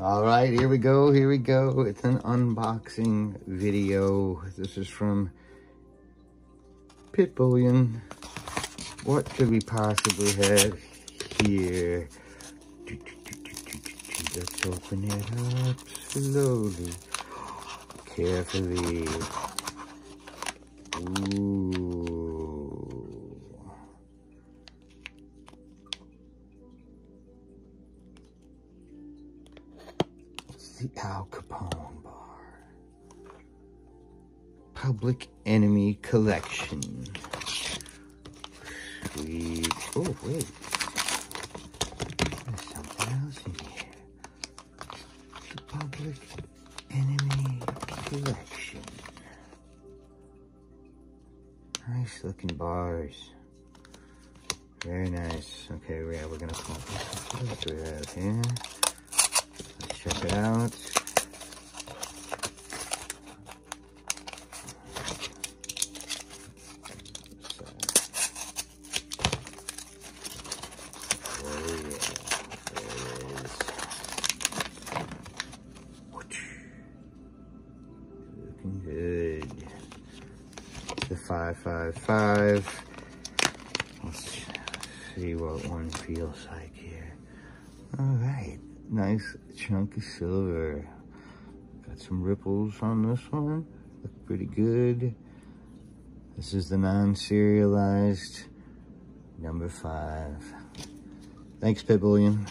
All right, here we go, here we go. It's an unboxing video. This is from Pit Bullion. What could we possibly have here? Let's open it up slowly, carefully. The Al Capone bar. Public Enemy Collection. Sweet. Oh, wait. There's something else in here. The Public Enemy Collection. Nice looking bars. Very nice. Okay, yeah, we're gonna put this. We have here? Out. Good. The 555. Let's see what one feels like here. All right nice chunk of silver. Got some ripples on this one. Look pretty good. This is the non-serialized number five. Thanks, Pit Bullion.